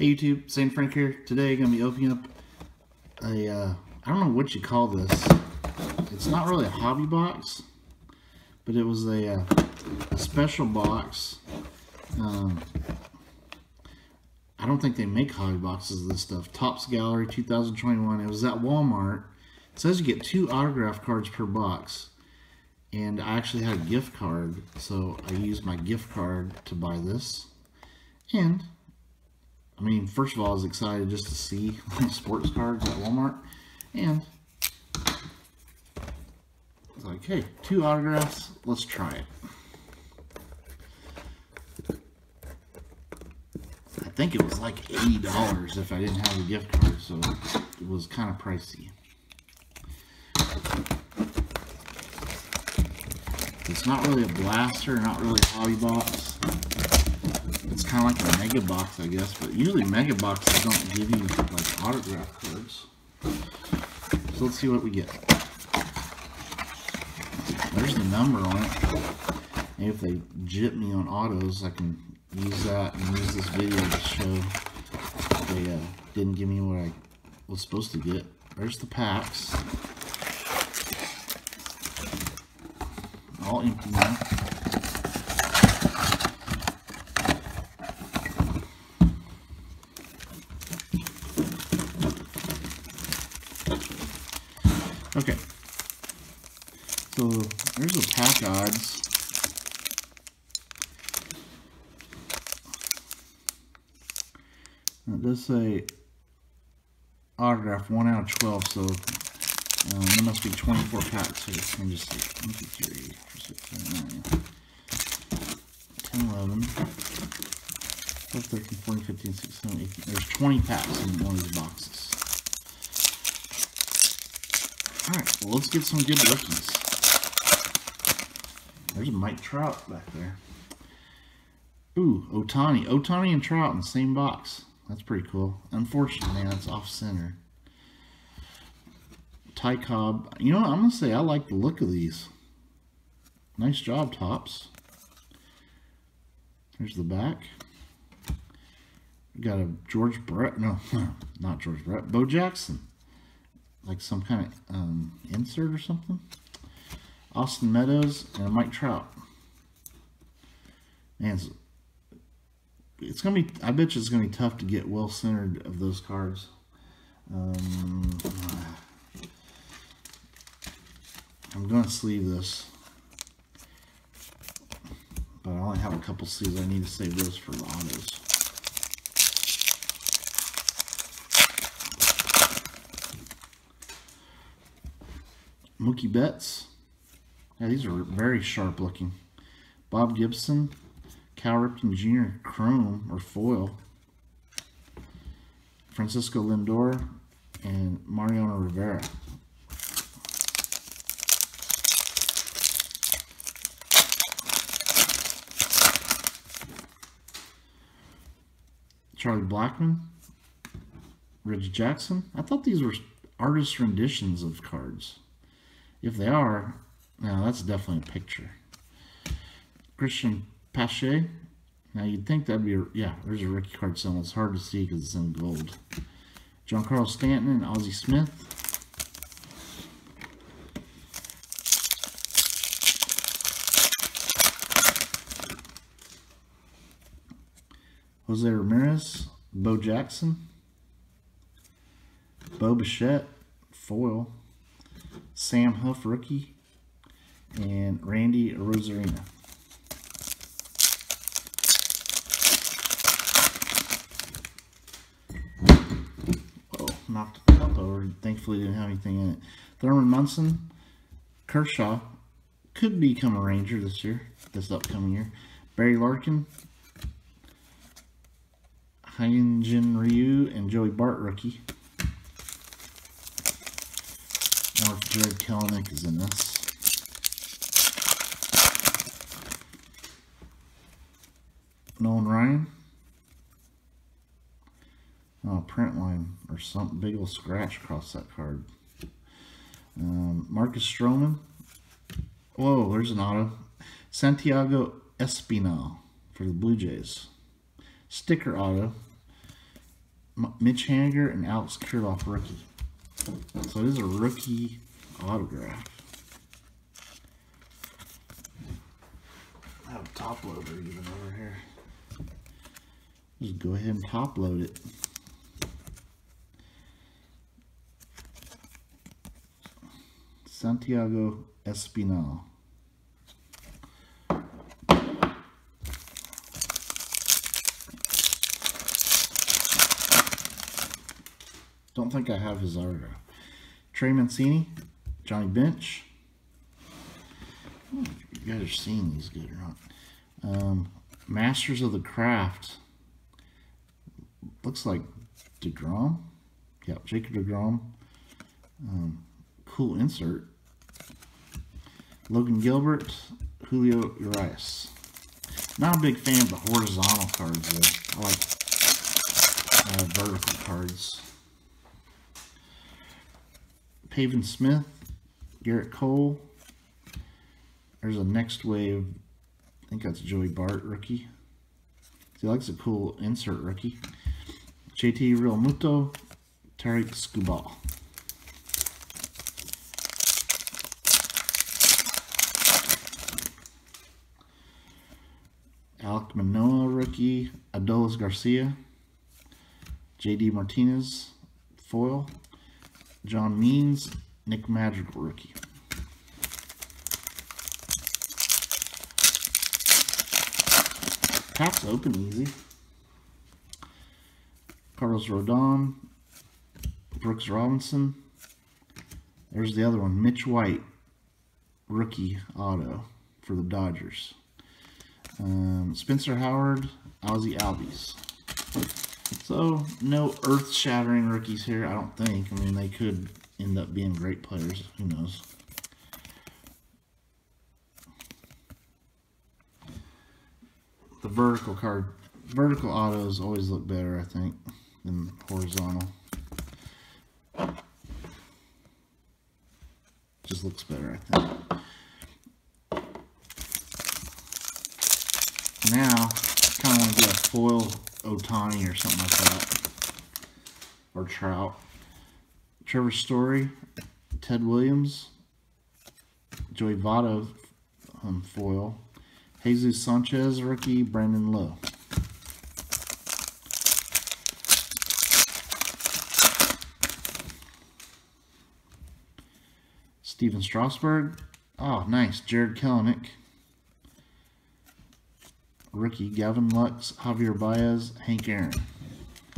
Hey YouTube, Sandy Frank here. Today I'm going to be opening up a, uh, I don't know what you call this. It's not really a hobby box, but it was a, uh, a special box. Um, I don't think they make hobby boxes of this stuff. Topps Gallery 2021. It was at Walmart. It says you get two autograph cards per box. And I actually had a gift card, so I used my gift card to buy this. And I mean, first of all, I was excited just to see sports cards at Walmart. And I was like, hey, two autographs, let's try it. I think it was like $80 if I didn't have a gift card, so it was kind of pricey. It's not really a blaster, not really a hobby box kind of like a mega box, I guess. But usually mega boxes don't give you like autograph cards. So let's see what we get. There's the number on it. Maybe if they jip me on autos, I can use that and use this video to show they uh, didn't give me what I was supposed to get. There's the packs. All empty now. Okay. So there's the pack odds. It does say autograph 1 out of 12, so um, there must be 24 packs here. Let me just see. 1, 2, 3, 4, 6, 7, 9, 10, 11, 12, 13, 14, 15, 16, 17, 18. There's 20 packs in one of these boxes. Alright, well let's get some good rookies. There's a Mike Trout back there. Ooh, Ohtani. Ohtani and Trout in the same box. That's pretty cool. Unfortunately, man, it's off center. Ty Cobb. You know what? I'm going to say I like the look of these. Nice job, Topps. There's the back. We got a George Brett. No, not George Brett. Bo Jackson like some kind of um, insert or something. Austin Meadows and Mike Trout. Man, it's, it's gonna be. I bet you it's gonna be tough to get well centered of those cards. Um, I'm gonna sleeve this, but I only have a couple sleeves. I need to save those for the autos. Mookie Betts. Yeah, these are very sharp looking. Bob Gibson, Cal Ripken Jr. Chrome or foil. Francisco Lindor and Mariano Rivera. Charlie Blackmon, Reggie Jackson. I thought these were artist renditions of cards. If they are, now that's definitely a picture. Cristian Pache. Now you'd think that'd be, a, yeah, there's a rookie card selling. It's hard to see because it's in gold. Giancarlo Stanton and Ozzie Smith. Jose Ramirez, Bo Jackson, Bo Bichette, foil, Sam Huff rookie, and Randy Arozarena. Oh, knocked the cup over. Thankfully, didn't have anything in it. Thurman Munson, Kershaw, could become a Ranger this year, this upcoming year. Barry Larkin, Hyunjin Ryu, and Joey Bart rookie. Or if Jarred Kelenic is in this. Nolan Ryan. Oh, print line or something big old scratch across that card. Um, Marcus Stroman. Whoa, there's an auto. Santiago Espinal for the Blue Jays. Sticker auto. Mitch Haniger and Alex Kirilloff rookie. So it is a rookie autograph. I have a top loader even over here. Just go ahead and top load it. Santiago Espinal. Don't think I have his autograph. Trey Mancini, Johnny Bench. you guys are seeing these good or not. Um, Masters of the Craft. Looks like DeGrom. Yep, Jacob DeGrom. Um, cool insert. Logan Gilbert, Julio Urias. Not a big fan of the horizontal cards though. I like uh, vertical cards. Pavin Smith, Gerrit Cole. There's a next wave. I think that's Joey Bart rookie. He likes a cool insert rookie. JT Realmuto, Tarik Skubal. Alek Manoah rookie, Adolis Garcia, JD Martinez foil, John Means, Nick Madrigal rookie. Packs open easy. Carlos Rodon, Brooks Robinson. There's the other one, Mitch White, rookie auto for the Dodgers. Um, Spencer Howard, Ozzie Albies. So, no earth-shattering rookies here, I don't think. I mean, they could end up being great players. Who knows? The vertical card, vertical autos always look better, I think, than horizontal. Just looks better, I think. Now, I kind of want to get a foil Ohtani or something like that. Or Trout. Trevor Story, Ted Williams, Joey Votto um, foil, Jesus Sanchez rookie, Brandon Lowe. Stephen Strasburg. Oh, nice. Jarred Kelenic rookie Gavin Lux, Javier Baez, Hank Aaron.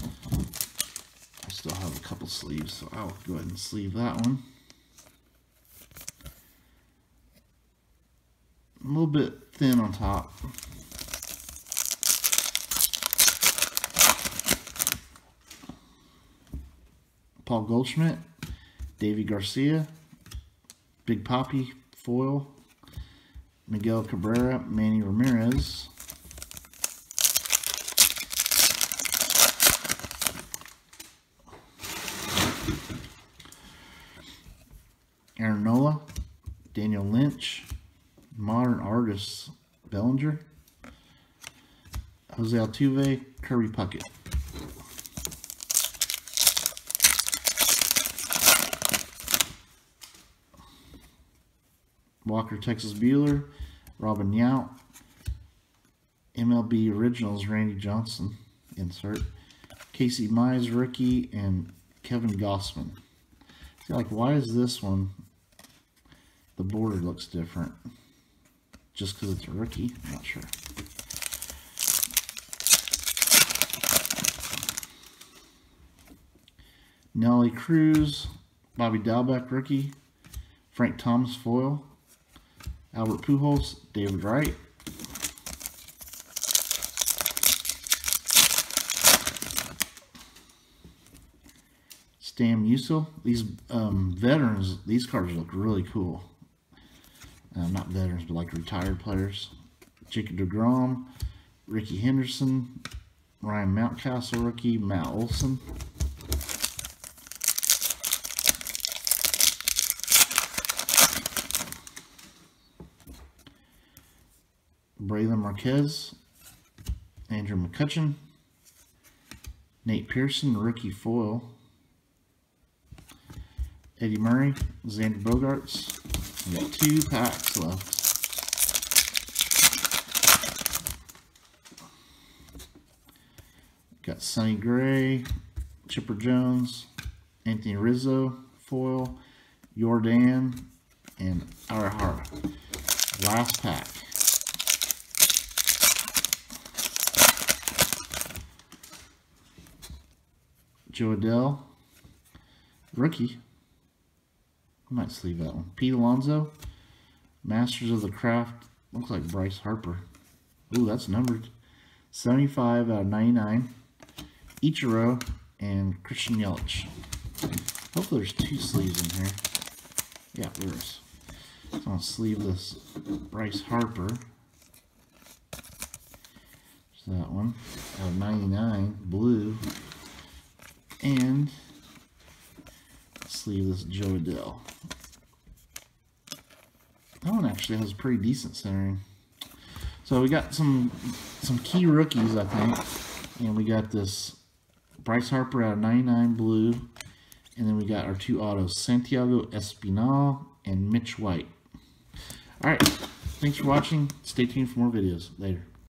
I still have a couple sleeves, so I'll go ahead and sleeve that one. A little bit thin on top. Paul Goldschmidt, Deivi Garcia, Big Papi foil, Miguel Cabrera, Manny Ramirez, Aaron Nola, Daniel Lynch, Modern Artists Bellinger, Jose Altuve, Kirby Puckett. Walker Texas Buehler, Robin Yount, MLB Originals Randy Johnson insert, Casey Mize rookie, and Kevin Gausman. See, like, why is this one the border looks different. Just because it's a rookie, I'm not sure. Nelly Cruz, Bobby Dalbec rookie, Frank Thomas foil, Albert Pujols, David Wright, Stan Musial. These um, veterans, these cards look really cool uh, not veterans, but like retired players. Jacob DeGrom, Rickey Henderson, Ryan Mountcastle rookie, Matt Olson. Brailyn Marquez, Andrew McCutchen, Nate Pearson, rookie foil. Eddie Murray, Xander Bogaerts. We got two packs left. Got Sonny Gray, Chipper Jones, Anthony Rizzo, foil, Jordan, and Arahara. Last pack. Jo Adell, rookie. I might sleeve that one. Pete Alonso, Masters of the Craft. Looks like Bryce Harper. Ooh, that's numbered. 75 out of 99. Ichiro and Christian Yelich. Hopefully there's two sleeves in here. Yeah, there is. So I'll sleeve this Bryce Harper. There's that one. Out of 99. Blue. And sleeve this Jo Adell. That one actually has pretty decent centering. So we got some some key rookies, I think. And we got this Bryce Harper out of 99 blue. And then we got our two autos, Santiago Espinal and Mitch White. All right. Thanks for watching. Stay tuned for more videos. Later.